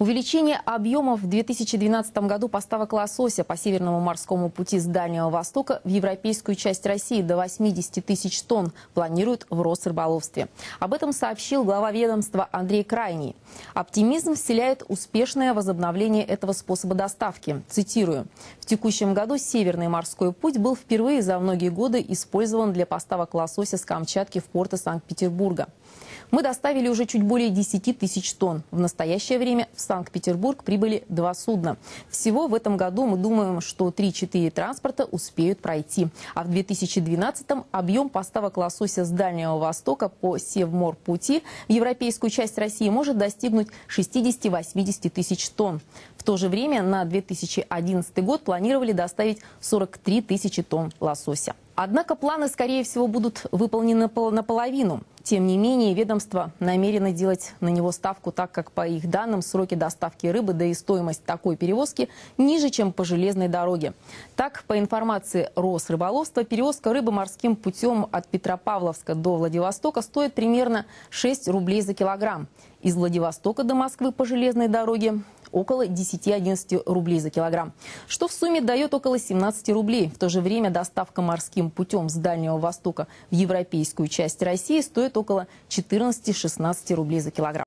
Увеличение объемов в 2012 году поставок лосося по Северному морскому пути с Дальнего Востока в европейскую часть России до 80 тысяч тонн планируют в Росрыболовстве. Об этом сообщил глава ведомства Андрей Крайний. Оптимизм вселяет успешное возобновление этого способа доставки. Цитирую. В текущем году Северный морской путь был впервые за многие годы использован для поставок лосося с Камчатки в порты Санкт-Петербурга. Мы доставили уже чуть более 10 тысяч тонн. В настоящее время в Санкт-Петербург прибыли два судна. Всего в этом году мы думаем, что 3-4 транспорта успеют пройти. А в 2012-м объем поставок лосося с Дальнего Востока по Севморпути в европейскую часть России может достигнуть 60-80 тысяч тонн. В то же время на 2011 год планировали доставить 43 тысячи тонн лосося. Однако планы, скорее всего, будут выполнены наполовину. Тем не менее, ведомство намерено делать на него ставку, так как, по их данным, сроки доставки рыбы, да и стоимость такой перевозки ниже, чем по железной дороге. Так, по информации Росрыболовства, перевозка рыбы морским путем от Петропавловска до Владивостока стоит примерно 6 рублей за килограмм. Из Владивостока до Москвы по железной дороге около 10-11 рублей за килограмм, что в сумме дает около 17 рублей. В то же время доставка морским путем с Дальнего Востока в европейскую часть России стоит около 14-16 рублей за килограмм.